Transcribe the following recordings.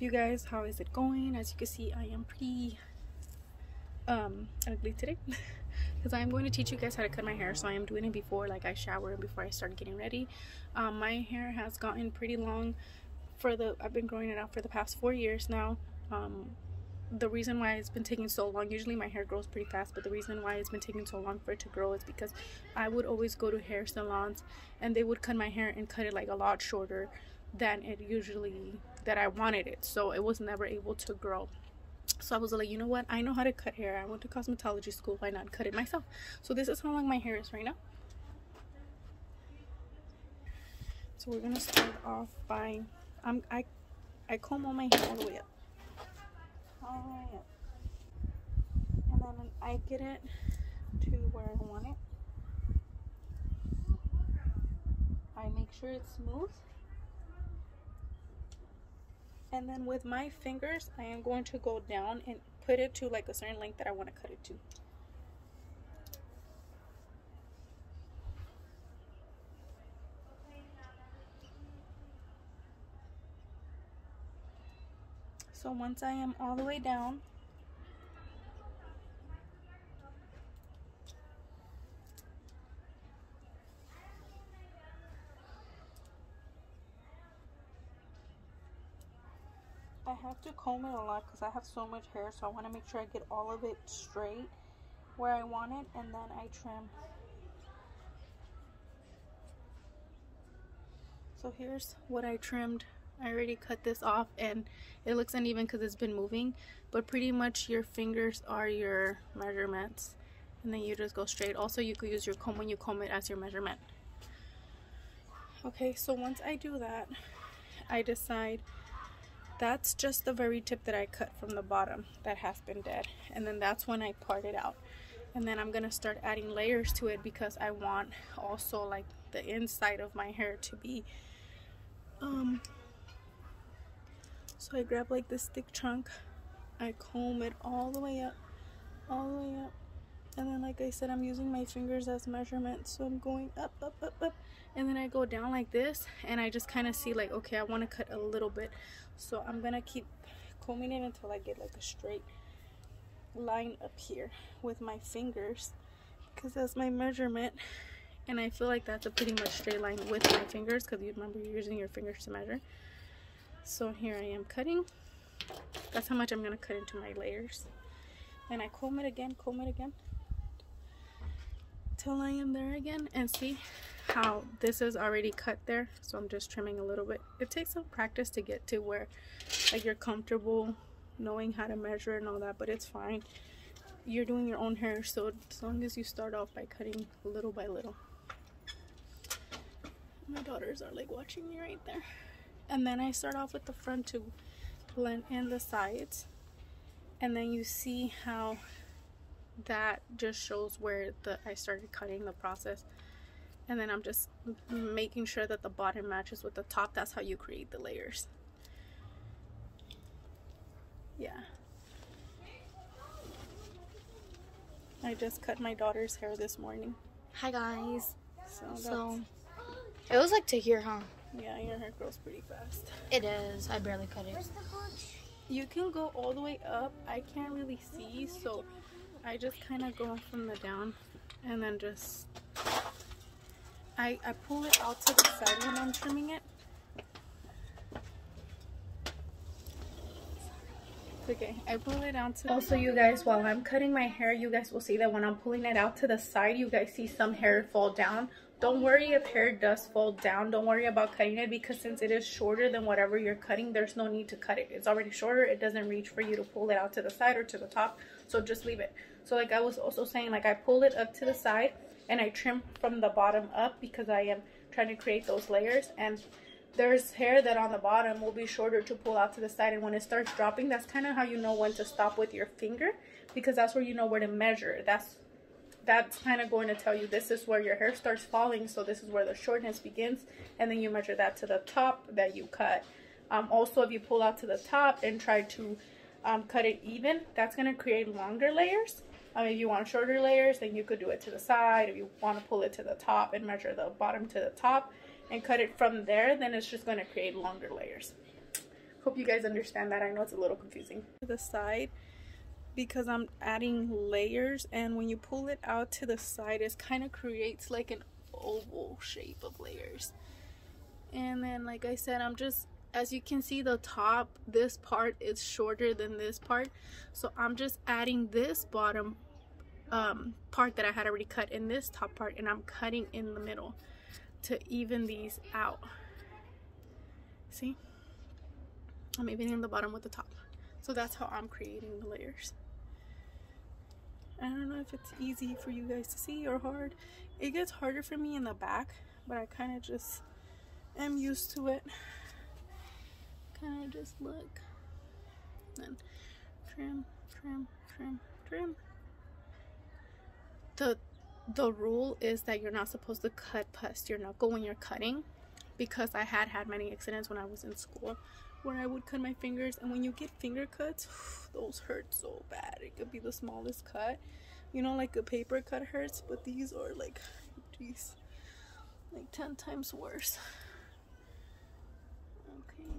you guys how is it going? As you can see i am pretty um ugly today. Because i'm going to teach you guys how to cut my hair. So i am doing it before like i shower before i start getting ready. Um, my hair has gotten pretty long for the i've been growing it out for the past four years now. Um, the reason why it's been taking so long usually my hair grows pretty fast but the reason why it's been taking so long for it to grow is because i would always go to hair salons and they would cut my hair and cut it like a lot shorter than it usually that I wanted it so it was never able to grow. So I was like you know what? I know how to cut hair. I went to cosmetology school. Why not cut it myself? So this is how long my hair is right now. So we're gonna start off by I'm I I comb all my hair all the way up. All the way up. And then I get it to where I want it. I make sure it's smooth and then with my fingers I am going to go down and put it to like a certain length that I want to cut it to. So once I am all the way down have to comb it a lot because I have so much hair so I want to make sure I get all of it straight where I want it and then I trim. So here's what I trimmed. I already cut this off and it looks uneven because it's been moving but pretty much your fingers are your measurements and then you just go straight. Also you could use your comb when you comb it as your measurement. Okay so once I do that I decide that's just the very tip that I cut from the bottom that has been dead. And then that's when I part it out. And then I'm gonna start adding layers to it because I want also like the inside of my hair to be um so I grab like this thick chunk I comb it all the way up all the way up. And then like I said I'm using my fingers as measurements. So I'm going up up up up and then I go down like this and I just kind of see like okay I want to cut a little bit. So I'm gonna keep combing it until I get like a straight line up here with my fingers because that's my measurement and I feel like that's a pretty much straight line with my fingers because you remember you're using your fingers to measure. So here I am cutting. That's how much I'm gonna cut into my layers. And I comb it again comb it again till I am there again and see how this is already cut there so I'm just trimming a little bit. It takes some practice to get to where like you're comfortable knowing how to measure and all that but it's fine. You're doing your own hair so as long as you start off by cutting little by little. My daughters are like watching me right there. And then I start off with the front to blend in the sides. And then you see how that just shows where the I started cutting the process and then I'm just making sure that the bottom matches with the top. That's how you create the layers. Yeah. I just cut my daughter's hair this morning. Hi guys. So, so it was like to here huh? Yeah your hair grows pretty fast. It is. I barely cut it. Where's the clutch? you can go all the way up. I can't really see so I just kind of go from the down and then just I, I pull it out to the side when I'm trimming it. okay. I pull it out to Also, you guys, while I'm cutting my hair, you guys will see that when I'm pulling it out to the side, you guys see some hair fall down. Don't worry if hair does fall down. Don't worry about cutting it because since it is shorter than whatever you're cutting, there's no need to cut it. It's already shorter. It doesn't reach for you to pull it out to the side or to the top. So just leave it. So like I was also saying, like I pull it up to the side and I trim from the bottom up because I am trying to create those layers. And there's hair that on the bottom will be shorter to pull out to the side. And when it starts dropping that's kind of how you know when to stop with your finger because that's where you know where to measure. That's that's kind of going to tell you this is where your hair starts falling. So this is where the shortness begins. And then you measure that to the top that you cut. Um, also if you pull out to the top and try to um, cut it even that's going to create longer layers um, if you want shorter layers, then you could do it to the side. If you want to pull it to the top and measure the bottom to the top and cut it from there, then it's just going to create longer layers. Hope you guys understand that. I know it's a little confusing. To the side because I'm adding layers and when you pull it out to the side it kind of creates like an oval shape of layers. And then like I said I'm just as you can see the top this part is shorter than this part. So I'm just adding this bottom um, part that I had already cut in this top part and I'm cutting in the middle to even these out. See? I'm evening the bottom with the top. So that's how I'm creating the layers. I don't know if it's easy for you guys to see or hard. It gets harder for me in the back but I kind of just am used to it kind of just look? And trim trim trim trim. The the rule is that you're not supposed to cut past your knuckle when you're cutting. Because I had had many accidents when I was in school where I would cut my fingers. And when you get finger cuts those hurt so bad. It could be the smallest cut. You know like a paper cut hurts but these are like these like 10 times worse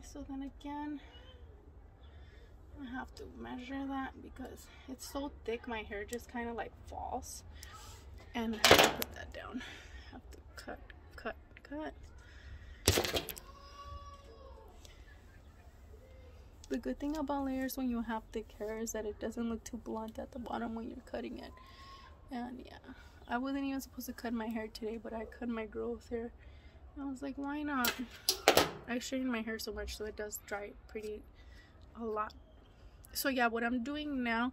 so then again I have to measure that because it's so thick my hair just kind of like falls. And I have to put that down. I have to cut cut cut. The good thing about layers when you have thick hair is that it doesn't look too blunt at the bottom when you're cutting it. And yeah I wasn't even supposed to cut my hair today but I cut my growth hair. I was like why not I straighten my hair so much so it does dry pretty a lot. So yeah what i'm doing now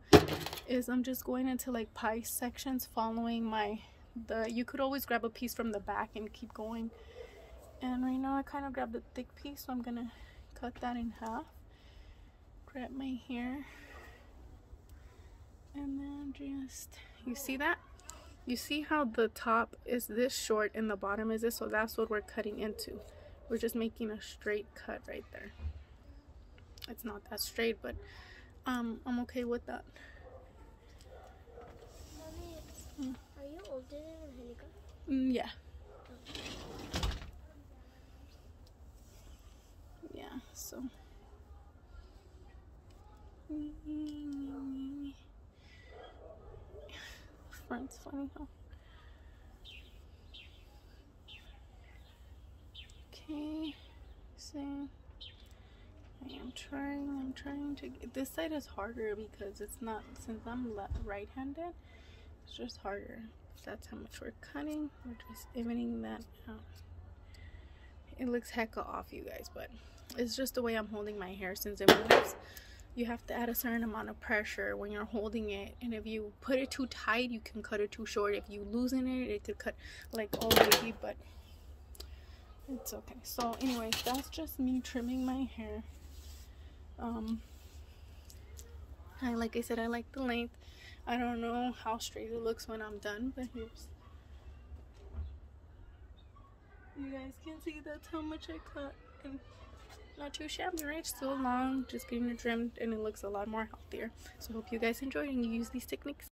is i'm just going into like pie sections following my the you could always grab a piece from the back and keep going. And right now i kind of grabbed a thick piece so i'm gonna cut that in half. Grab my hair. And then just you see that? You see how the top is this short and the bottom is this? So that's what we're cutting into we're just making a straight cut right there it's not that straight but um, I'm okay with that. Mommy, mm. are you older than Angelica? Mm, yeah. Yeah, so. Front's funny, huh? Okay, so. I am trying, I'm trying to, get this side is harder because it's not, since I'm right-handed, it's just harder. That's how much we're cutting. We're just evening that out. It looks hecka off, you guys, but it's just the way I'm holding my hair since it moves. You have to add a certain amount of pressure when you're holding it. And if you put it too tight, you can cut it too short. If you loosen it, it could cut like all wavy, but it's okay. So anyway that's just me trimming my hair. Um I like I said I like the length. I don't know how straight it looks when I'm done but here's you guys can see that's how much I cut. And not too shabby right? Still long just getting it trimmed and it looks a lot more healthier. So hope you guys enjoyed and you use these techniques